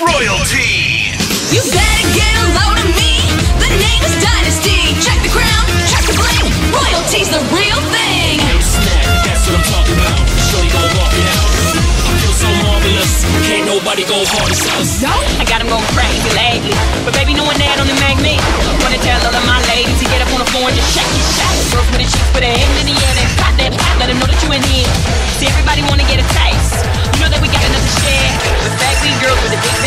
Royalty. You better get a load of me. The name is Dynasty. Check the crown, check the bling. Royalty's the real thing. snap, that's what I'm talking about. Shorty gon' walk it out. I feel so marvelous. Can't nobody go hard as us. I got him going crazy lately. But baby, no one there don't make me. Wanna tell all of my ladies to get up on the floor and just shake it, shake it. Girls with the cheeks, put their hand in the air, then pop that pop, let them know that you in here. See, everybody wanna get a taste. You know that we got enough to share. The fact we girls with the big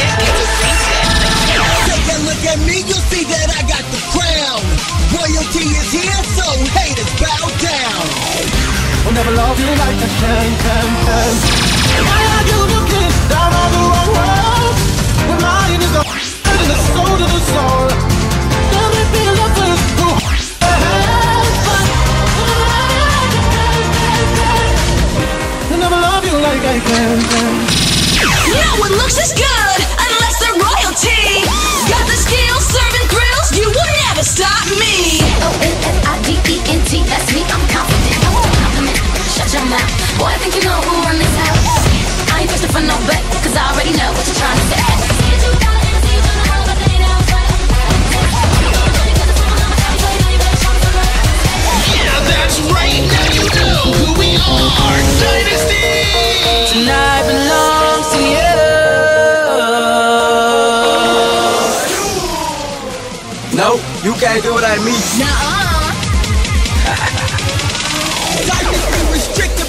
Royalty is here, so haters bow down. I'll never love you like I can, can, can. Why are you looking down on the wrong road? The mind is the and the soul to the soul. Let me be lovers who never love you like I can, can. No one looks as good think you know who this house. I ain't for no I already know what you're trying to. Yeah, that's right, now you know who we are, Dynasty! Tonight belongs to you. You can't do what I mean. Nah. Life is restricted.